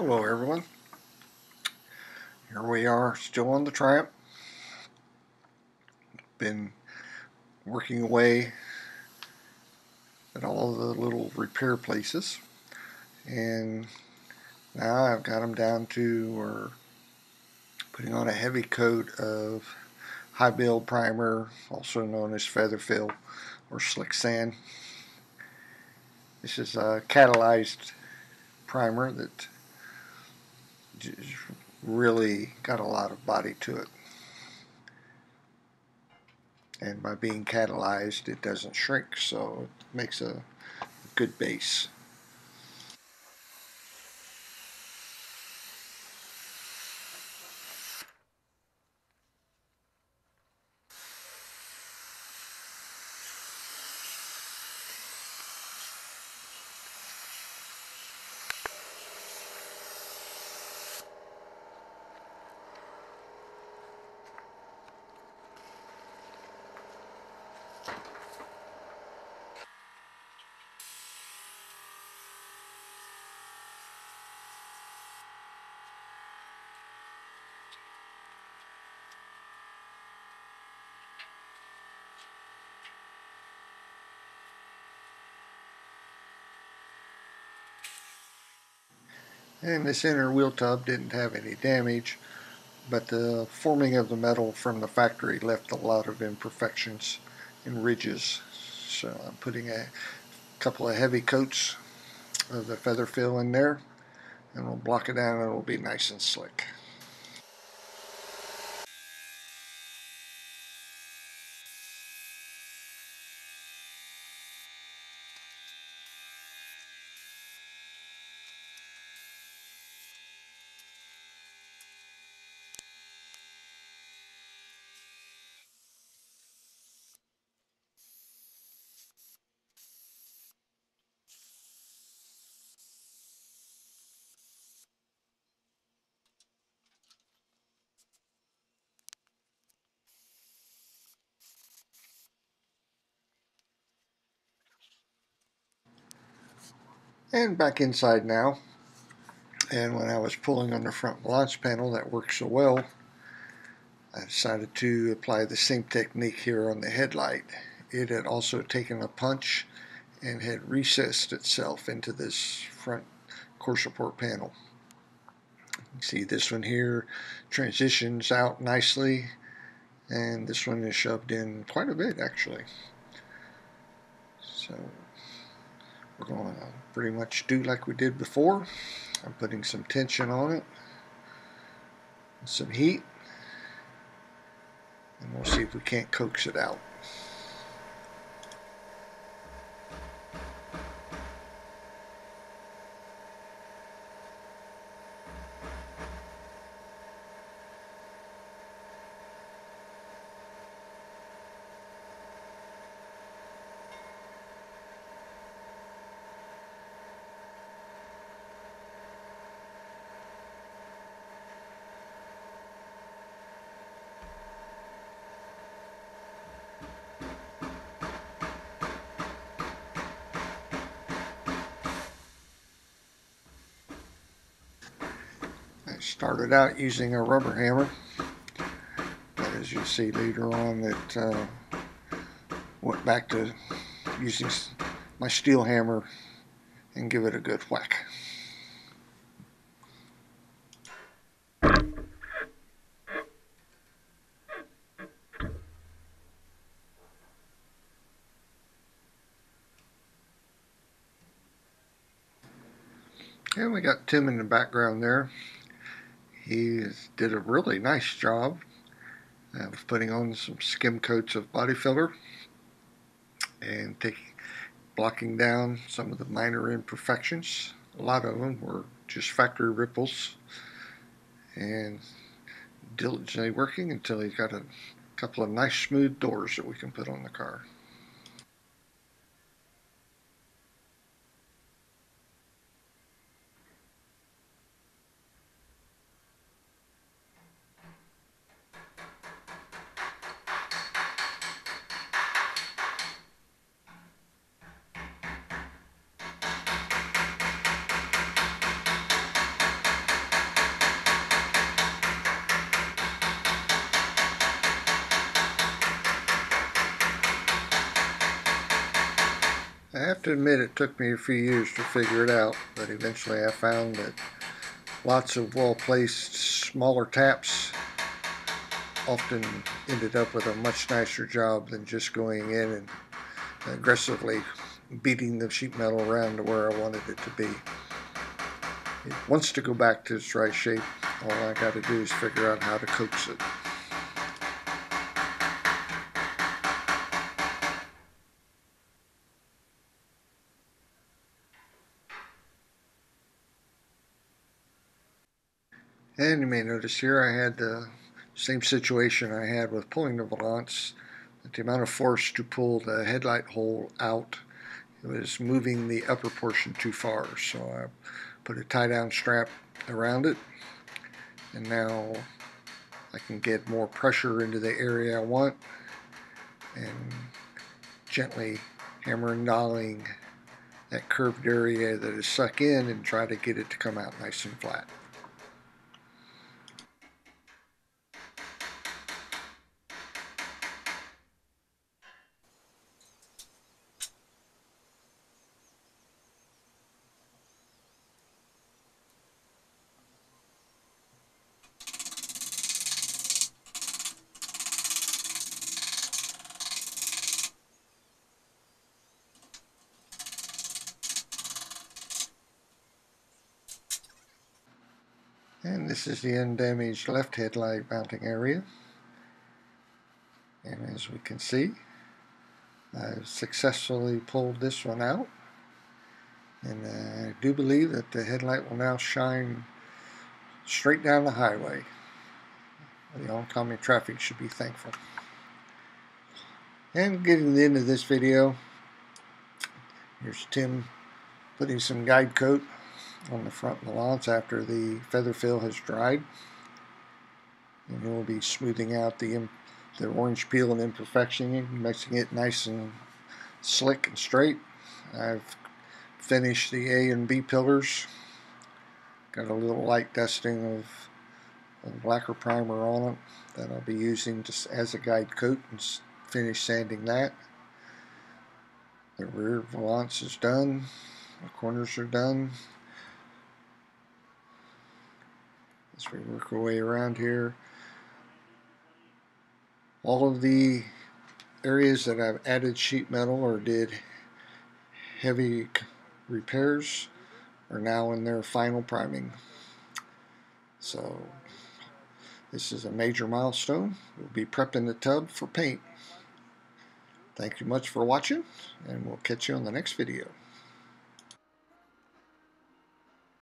Hello everyone. Here we are still on the Triumph. Been working away at all the little repair places and now I've got them down to or putting on a heavy coat of high build primer also known as feather fill or slick sand. This is a catalyzed primer that really got a lot of body to it. And by being catalyzed, it doesn't shrink, so it makes a good base. And this inner wheel tub didn't have any damage, but the forming of the metal from the factory left a lot of imperfections and ridges. So I'm putting a couple of heavy coats of the feather fill in there and we'll block it down and it'll be nice and slick. And back inside now. And when I was pulling on the front launch panel that worked so well, I decided to apply the same technique here on the headlight. It had also taken a punch and had recessed itself into this front core support panel. You see this one here transitions out nicely and this one is shoved in quite a bit actually. So we're going to pretty much do like we did before. I'm putting some tension on it, some heat, and we'll see if we can't coax it out. Started out using a rubber hammer but as you'll see later on that uh, went back to using my steel hammer and give it a good whack. And we got Tim in the background there he did a really nice job of putting on some skim coats of body filler and taking blocking down some of the minor imperfections. A lot of them were just factory ripples and diligently working until he's got a couple of nice smooth doors that we can put on the car. Have to admit it took me a few years to figure it out, but eventually I found that lots of well-placed smaller taps often ended up with a much nicer job than just going in and aggressively beating the sheet metal around to where I wanted it to be. It wants to go back to its right shape. All I got to do is figure out how to coax it. And you may notice here I had the same situation I had with pulling the valance. The amount of force to pull the headlight hole out it was moving the upper portion too far. So I put a tie down strap around it and now I can get more pressure into the area I want and gently hammer and that curved area that is suck in and try to get it to come out nice and flat. And this is the undamaged left headlight mounting area. And as we can see, I've successfully pulled this one out. And I do believe that the headlight will now shine straight down the highway. The oncoming traffic should be thankful. And getting to the end of this video, here's Tim putting some guide coat on the front valance after the feather fill has dried. And we'll be smoothing out the, the orange peel and imperfection, making it nice and slick and straight. I've finished the A and B pillars. Got a little light dusting of, of lacquer primer on it that I'll be using just as a guide coat and finish sanding that. The rear valance is done. The corners are done. As we work our way around here. All of the areas that I've added sheet metal or did heavy repairs are now in their final priming. So this is a major milestone. We'll be prepping the tub for paint. Thank you much for watching and we'll catch you on the next video.